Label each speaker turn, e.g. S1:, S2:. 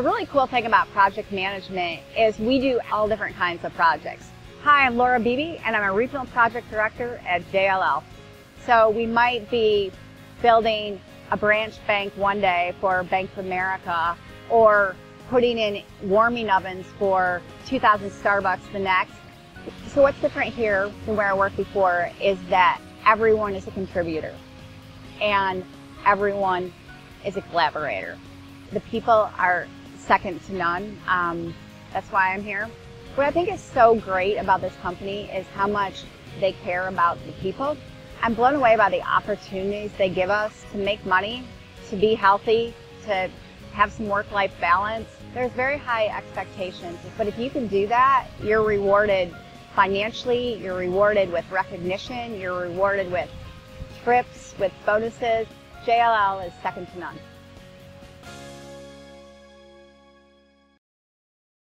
S1: The really cool thing about project management is we do all different kinds of projects. Hi, I'm Laura Beebe, and I'm a regional project director at JLL. So we might be building a branch bank one day for Bank of America or putting in warming ovens for 2,000 Starbucks the next. So what's different here than where I worked before is that everyone is a contributor and everyone is a collaborator. The people are second to none. Um, that's why I'm here. What I think is so great about this company is how much they care about the people. I'm blown away by the opportunities they give us to make money, to be healthy, to have some work-life balance. There's very high expectations, but if you can do that, you're rewarded financially, you're rewarded with recognition, you're rewarded with trips, with bonuses. JLL is second to none.